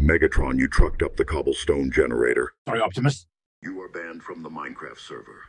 Megatron, you trucked up the cobblestone generator. Sorry, Optimus. You are banned from the Minecraft server.